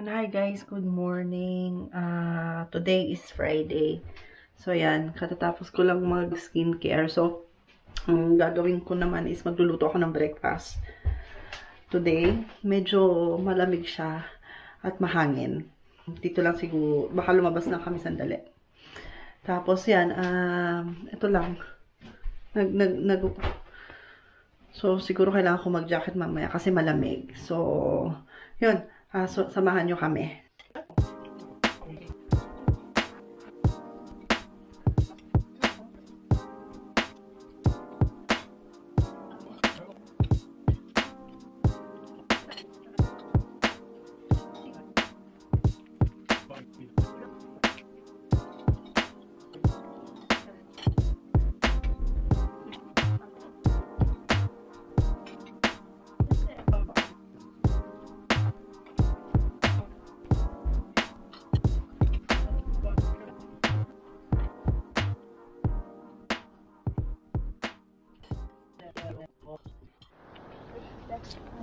Yan, hi guys, good morning. Ah, today is Friday. So yan, katatapos ko lang mag skincare. So, ang gagawin ko naman is magluluto ako ng breakfast. Today, medyo malamig siya at mahangin. Dito lang siguro, baka lumabas na kami sandali. Tapos yan, um, ito lang. Nag, nag, nag, so siguro kailangan ko mag-jacket mamaya kasi malamig. So, yun, ah, so, samahan nyo kami.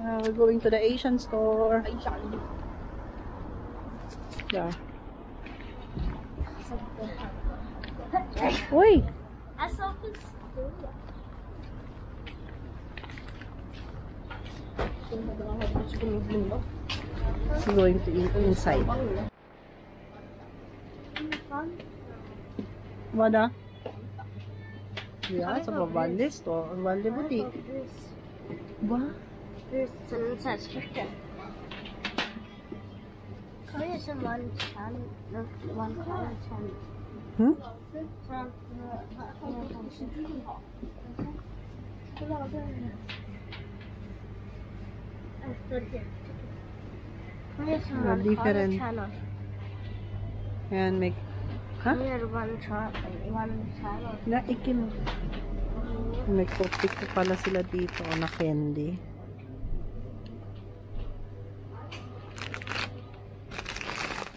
Uh, we're going to the Asian store. Yeah. Uy! Sa We're going to eat inside. Wala? Yeah, sa Bavali store. Bavali boutique. Ba? Sällskapet. Kan jag se man kan man kan kan. Hmm? Sen Well, different. Ayan, may... Ha? Na, ikin. May copy ko pala sila dito na candy. Ah, well,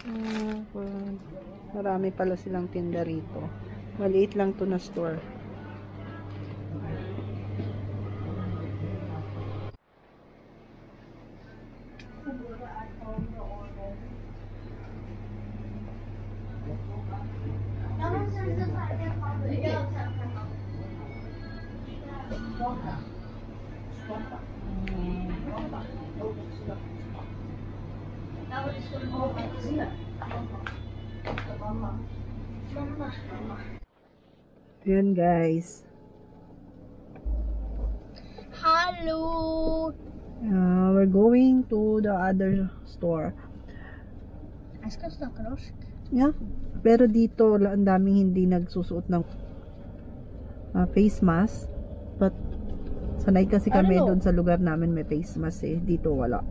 marami pala silang tinda rito. Maliit lang to na store. Ayan guys. Hallo. Uh, we're going to the other store. Jag ska snacka norsk. Yeah. Pero dito, ang daming hindi nagsusuot ng ah, face mask. But, sanay kasi kami Ano? doon sa lugar namin may face mask eh. Dito wala.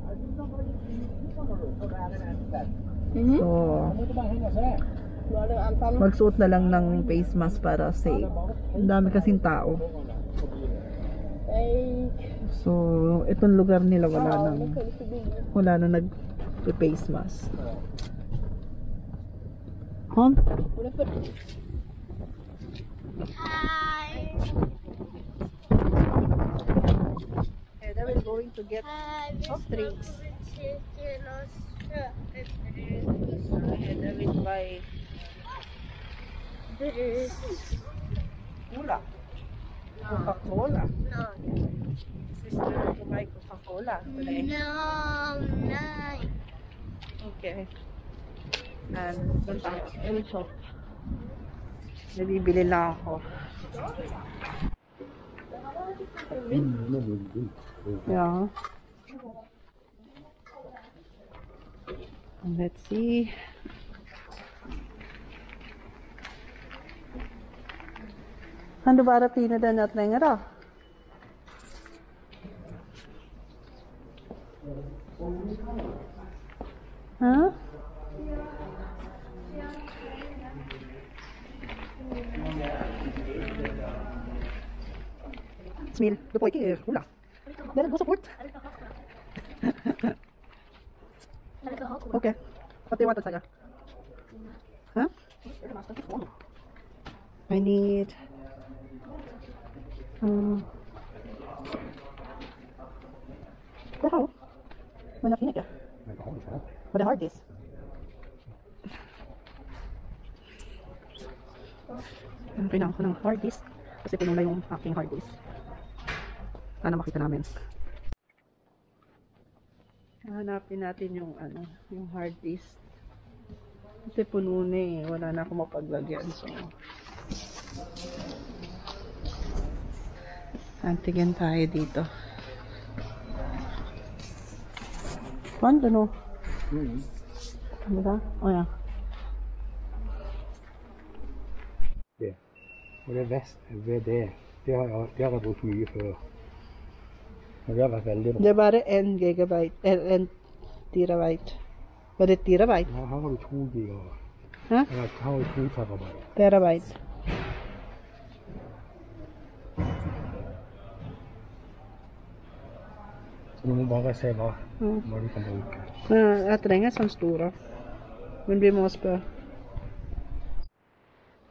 Mhm. So, magsuot na lang ng face mask para safe. Ang dami kasing tao. So, itong lugar nila wala nang wala na nag face mask. Huh? Hi. And then going to get drinks. Cola. Coca-Cola. No. Sister to buy Coca-Cola today. No, no. Okay. Doon tayo. Ayun shop. Nabibili lang ako. Yeah. Let's see. Kan du bara fina den att länge då? Huh? Smil, du får ikke cola. Det er god support. Okay. What do you want to say? Huh? I need um Det har hun. Men jeg finner ikke. For the hard disk. Ano kailangan ko ng hard disk? Kasi puno na yung aking hard disk. Sana makita namin. Hanapin natin yung ano, yung hard disk. Kasi puno na eh. Wala na akong mapaglagyan. So, antigen tayo dito. Paano no? Mm. Ano ba? Oh, ja. Det. Og det vest ved det, det har, jeg, det har jeg brukt mye før. Og det har vært veldig bra. Det er bare 1 gigabyte, eller 1 terabyte. Var det terabyte? Her har du to gigabyte. Hæ? Her har du to terabyte. Terabyte. Så du må bare se hva, Mm. hva du kan bruke. Ja, jeg trenger sånn store. Men vi må spørre.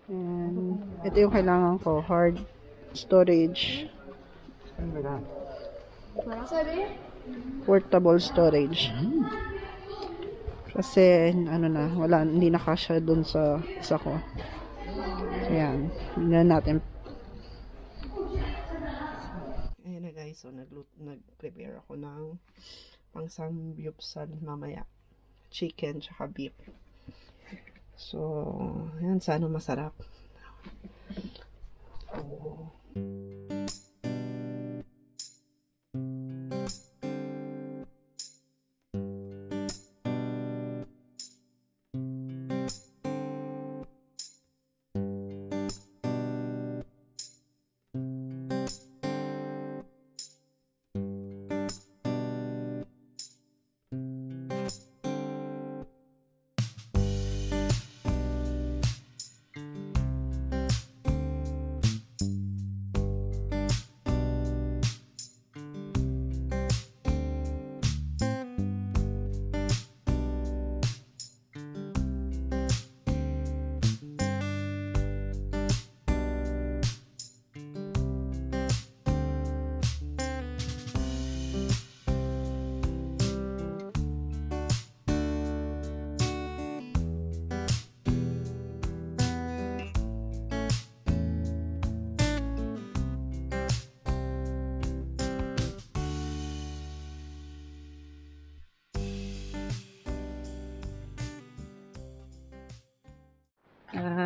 And, ito yung kailangan ko. Hard storage. Portable storage. Kasi, ano na, wala, hindi na kasya dun sa isa ko. So, yan. Tingnan natin. Ayan na guys, so nag-prepare ako ng pang samgyupsal mamaya. Chicken tsaka beef. So, yan, sana masarap.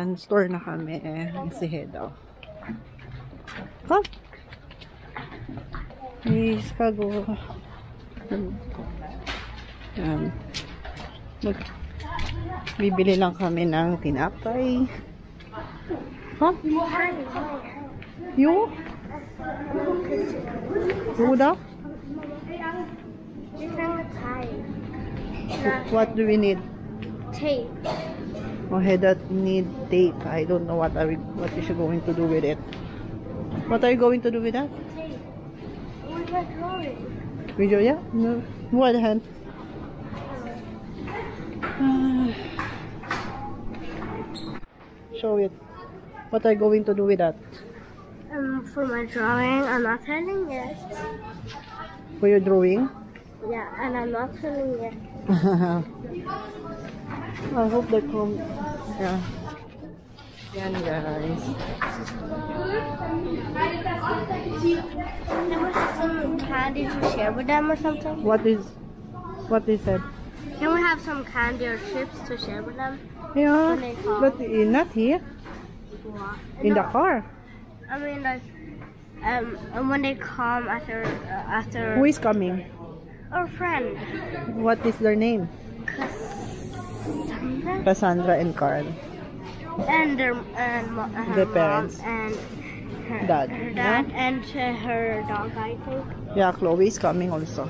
And store na kami eh. Si Hedo. Come. Miss Kago. Yan. Mag bibili lang kami ng tinapay. Come. You? The tie. What do we need? Tape. Oh, Hedo need tape. I don't know what are we, what is she going to do with it. What are you going to do with that? Tape. With my drawing. Video, yeah? No. What hand? Show it. What are you going to do with that? Um, for my drawing, I'm not telling yet. For your drawing? Yeah, and I'm not telling yet. I hope they come. Yeah. Yan guys. Can we have some candy to share with them or something? What is what they said? Can we have some candy or chips to share with them? Yeah, When they come. but not here. In the car. I mean, like, um, and when they come after, uh, after Who is coming? our friend, What is their name? Cassandra, Cassandra and Carl. and their and uh, her The mom parents. and her Dad, her dad, and uh, her dog, I think. Yeah, Chloe is coming also.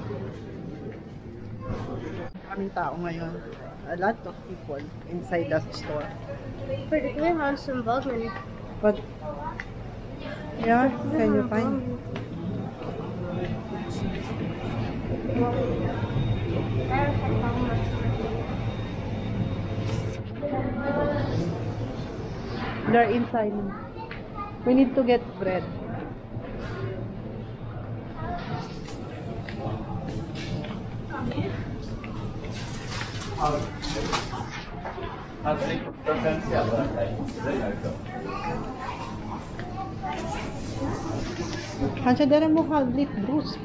Kaming tao ngayon. A lot of people inside the store. But we want some bugman. But yeah, can you find? They're inside. We need to get bread. Kanskje dere må ha litt brus.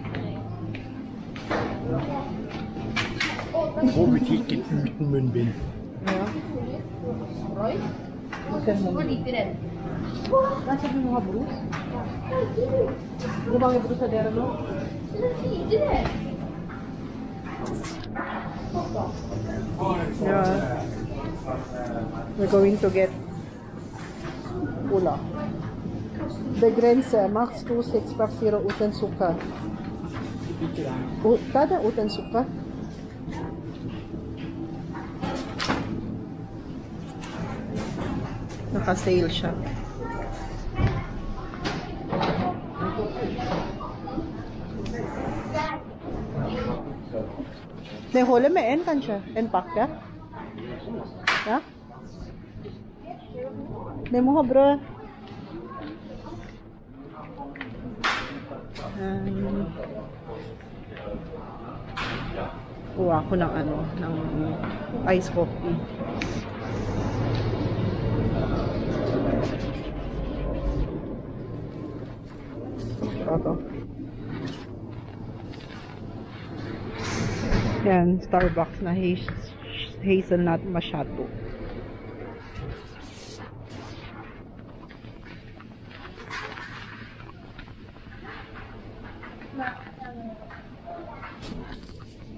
På butikken uten munnbind. Ja. Kanskje vi må ha brus? Hvor mange brus er dere nå? Yeah. We're going to get cola. Begrense max 2 6 per kilo uten sukker. U- Kada uten Naka-sale siya. Det holder med en kanskje? En pakke? Ja? Det må ha brød. Um, kuha ko ng ano, ng ice coffee. Ito. Yan, Starbucks na haze- hazelnut masyado.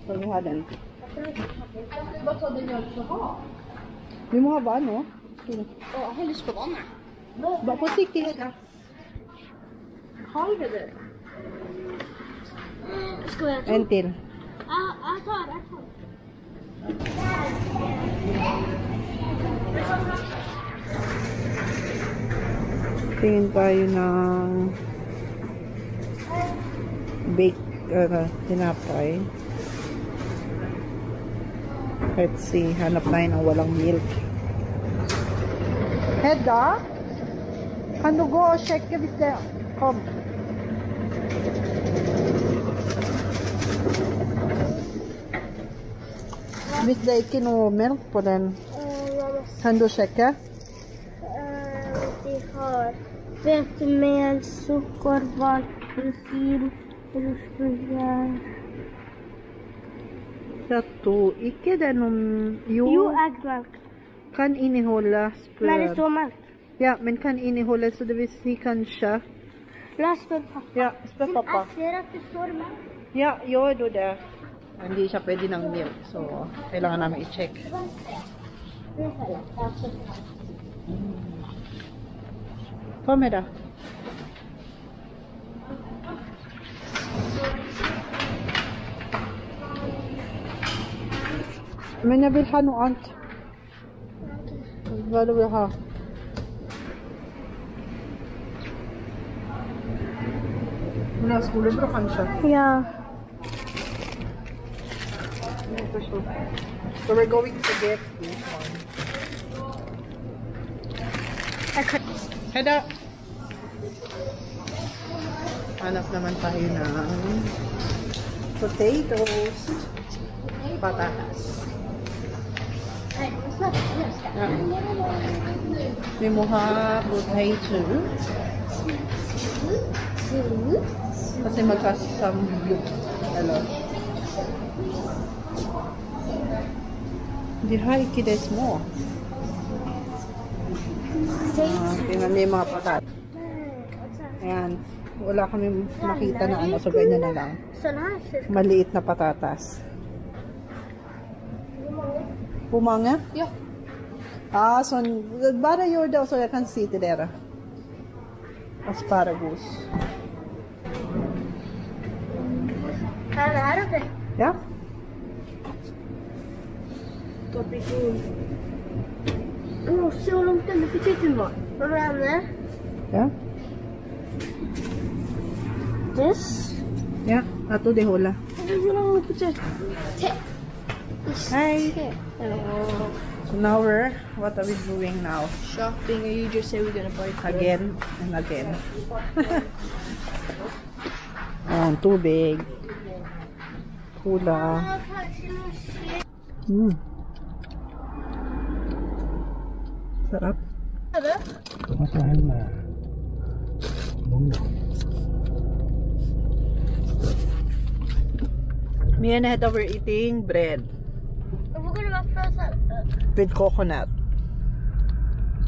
Så vi har den. Vi må ha vann òg. Å, jeg har lyst på vannet. Bare forsiktighet. da. Har vi det? Skal vi ha to? En til. Jeg, jeg tar, jeg tar. Tingin tayo ng bake uh, tinapay. Let's see, hanap tayo ng walang milk. Hedda? Kan du gå og sjekke hvis det kom? Hvis det ikke er noe melk på den, kan du sjekke? De har hvetemel, sukker, vann, rosин, rosmarin Sato, ikke det noen... Jo, Jo, eggmelk. kan inneholde Nei, det er står melk. Ja, men kan inneholde, så det vil si kanskje... La oss spørre pappa. Ja, spør pappa. Jeg ser at det står melk. Ja, gjør du det? Hindi siya pwede ng milk, so kailangan namin i-check. Kom med da. Men jeg vil ha noe annet. Hva du vil skolebrød kanskje? Ja. So we're going to get this one. Kan... Heda! Hanap naman tayo ng potatoes. Patatas. Ja. Vi må ha potato. Kasi magkasambyok. Eller? De har ikke det små. Ah, tingnan niyo yung mga patat. Ayan. Wala kami makita na ano. So, ganyan na lang. Maliit na patatas. Mange? Ja. Ah, så bara gör det så jag kan se till det. Asparagus. Her er det. Ja. Å, se hvor langt denne butikken var. Hva var denne? Ja. This. Ja. Ato de hola. Hvor lang butikk? Te. Hi. Hello. So now we're, what are we doing now? Shopping, and you just say we're gonna buy Again and again. Ayan, tubig pula. Mm. Sarap. Masahin na. Bunga. Me and Head over eating bread. We're gonna make With coconut.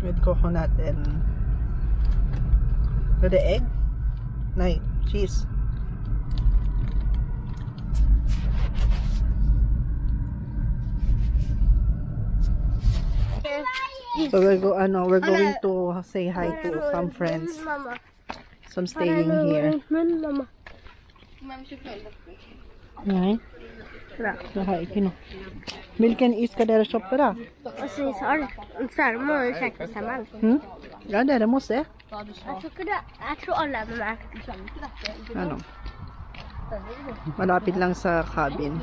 With coconut and the egg? Night. Cheese. So we're go ano, we're going to say hi to some friends. Mama. Some staying here. Mama. Nej. Jaha, ikke nå. Hvilken is skal dere shoppe da? Og så sa du farmor og kjøpte sammen. Hm? Ja, dere må se. Jeg tror ikke det. Jeg tror alle er med meg. Ano? Malapit lang sa cabin.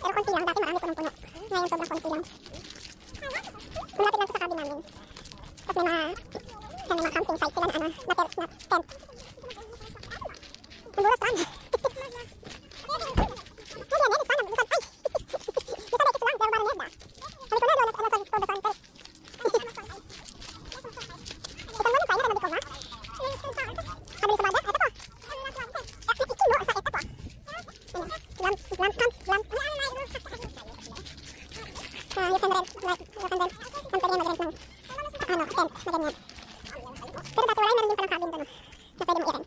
Pero konti lang, dati marami punong-puno. Ngayon sobrang konti lang. Malapit lang sa cabin namin. Tapos may mga, camping site sila na ano, na tent. Na. Ang buras. Hindi, hindi, sana, busan. Ay! Busan, may lang, pero parang neda. Sabi ko na, doon, nasa, nasa, busan, pero... Ito naman tayo, nabalik ko na. Sabi ni Sabada, ito po. Eh, ikino, sa ito po. Lamp, lamp, lamp, lamp. Ah, you can rent, like, you can rent, ang pwede mag-rent ng, ano, tent, na ganyan. Pero dati wala, meron din palang cabin doon, na pwede mo i-rent.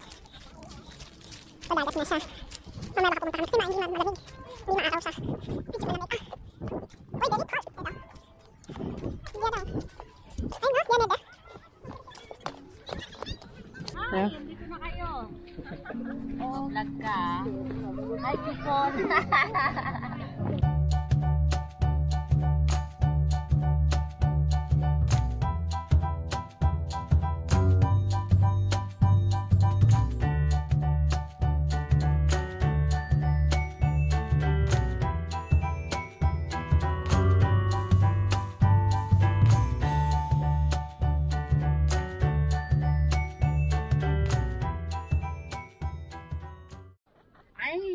So, dagat na siya. Mamaya baka pumunta kami, kasi ma, hindi man malamig. Hindi maaraw siya. Medyo malamig. Ah! Uy, very cold. Ito. Diyan daw. Ay, no, yan, Ede. Yeah. Dito na kayo. Oh, vlog ka. Hi, Kikon. Ay,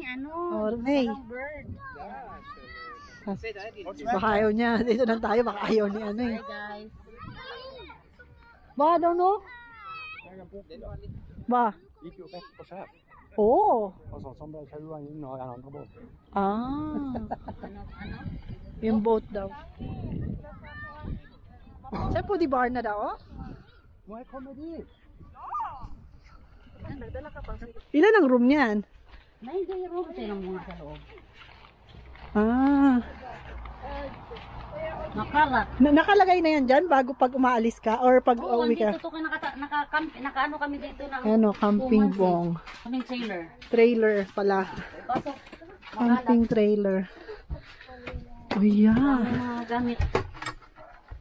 ano? Oh, hey. Bird. Baka ayaw niya. Dito lang tayo. Baka ayaw ni ano eh. Hi, guys. Ba, daw no? Ba? Gikk jo rett på skjær. Oo. Og så, en andre båt. Ah. Yung boat daw. Saan po di bar na daw? oh? Komme dit? Ilan ang room niyan? May gayro. Tingnan mo nga sa loob. Ah. Nakalat. Na- nakalagay na yan dyan bago pag umaalis ka or pag Oo, uwi ka? andito to ka naka, naka, nakaano kami dito ng Ano, camping months bong. eh. Kaming sailor. Trailer pala. Pasok. Camping trailer. Oh yeah. Ang mga gamit.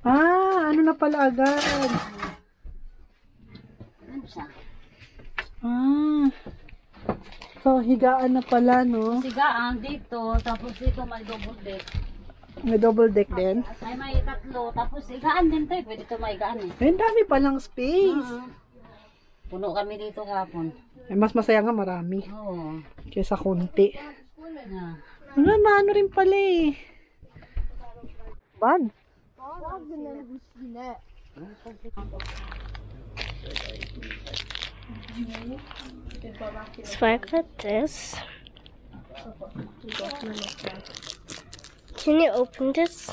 Ah, ano na pala agad? Ano siya? Ah. So, higaan na pala, no? Sigaan dito, tapos dito may double deck. May double deck din. Ay may tatlo, tapos sigaan din tayo. Pwede ito maigaan eh. Ay, ang dami palang space. Puno kami dito kahapon. Eh, mas masaya nga marami. Oo. Kesa konti. Yeah. Ano, maano rin pala eh. Ban? So I got this. Can you open this?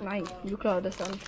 Nej, du klarar det sen.